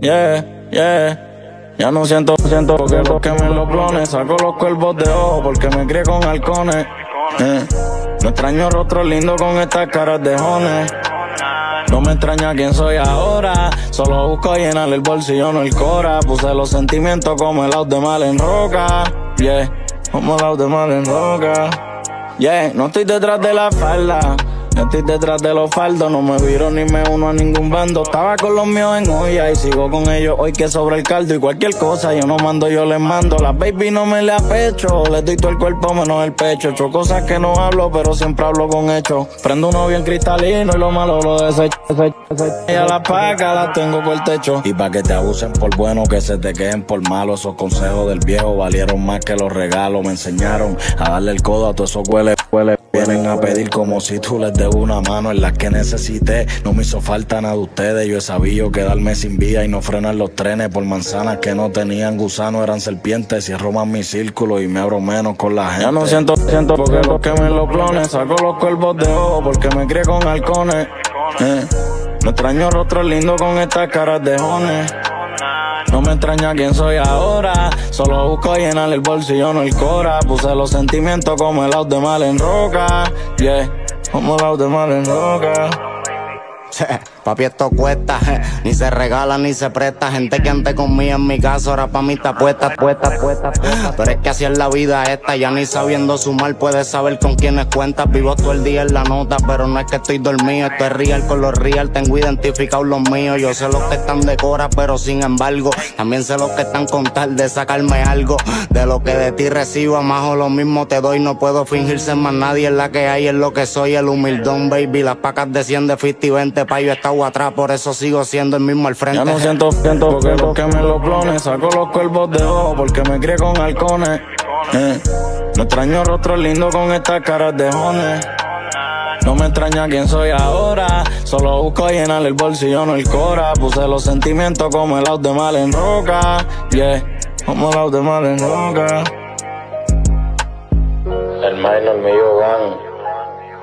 Yeah, yeah. Ya no siento, siento porque los quemen los clones. Saco los cuervos de ojo porque me crié con halcones. Eh. No extraño rostro lindo con estas caras de jones. No me extraña quién soy ahora. Solo busco llenar el bolsillo, no el cora. Puse los sentimientos como el out de mal en roca. Yeah, como el out de mal en roca. Yeah, no estoy detrás de la falda. Estoy detrás de los faldos, no me viro ni me uno a ningún bando. Estaba con los míos en olla y sigo con ellos hoy que sobre el caldo. Y cualquier cosa yo no mando, yo les mando. La baby no me le apecho, le doy todo el cuerpo menos el pecho. Hecho cosas que no hablo, pero siempre hablo con hechos. Prendo uno bien cristalino y lo malo lo desecho. Y a la paga la tengo por el techo. Y pa' que te abusen por bueno, que se te queden por malo. Esos consejos del viejo valieron más que los regalos. Me enseñaron a darle el codo a todos esos huele, huele. Vienen a pedir como si tú les des una mano en la que necesité. No me hizo falta nada de ustedes. Yo he sabido quedarme sin vía y no frenar los trenes por manzanas que no tenían gusano, eran serpientes. Cierro más mi círculo y me abro menos con la gente. Ya no siento, siento porque los quemen los clones. Saco los cuervos de ojo porque me crié con halcones. Eh. No extraño rostro lindo con estas caras de jones. No me extraña quién soy ahora. Solo busco llenar el bolsillo, no el cora. Puse los sentimientos como el out de mal en roca. Yeah, como el out de mal en roca. Papi, esto cuesta, ni se regala ni se presta. Gente que antes conmigo en mi casa, ahora pa' mí está puesta, puesta, puesta, puesta. Pero es que así es la vida esta, ya ni sabiendo sumar, puedes saber con quiénes cuentas. Vivo todo el día en la nota, pero no es que estoy dormido, esto es real con los real. Tengo identificados los míos, yo sé los que están de cora, pero sin embargo, también sé los que están con tal de sacarme algo. De lo que de ti recibo, más o lo mismo te doy. No puedo fingirse más nadie, es la que hay, es lo que soy, el humildón, baby. Las pacas de 100 de 50 y 20 pa' yo estaba atrás, por eso sigo siendo el mismo al frente. Ya no siento, siento porque los quemen los clones. Saco los cuervos de ojo porque me crié con halcones. Eh. No extraño rostro lindo con estas caras de jones. No me extraña quién soy ahora. Solo busco llenar el bolsillo, no el cora. Puse los sentimientos como el out de mal en roca. Yeah, como el out de mal en roca. El minor mío van.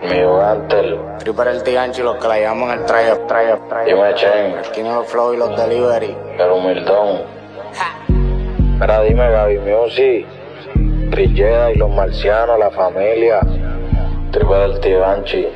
Mío Gantel. Tripper el Tianchi, los que la llaman el try up, try up, try Yo up. me eché Aquí no los flow y los delivery. el humildón. Ahora dime, Gaby Music. Rilleda y los marcianos, la familia. Triple del Tibanchi.